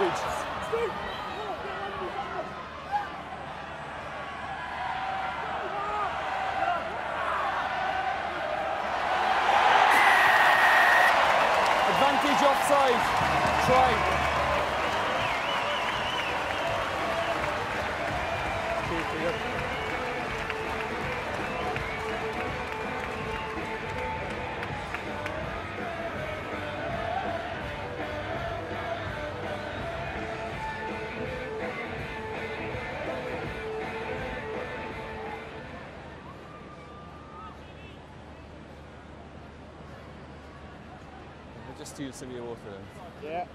advantage. Advantage offside. Try. Keep it. Just steal some of your water. Yeah.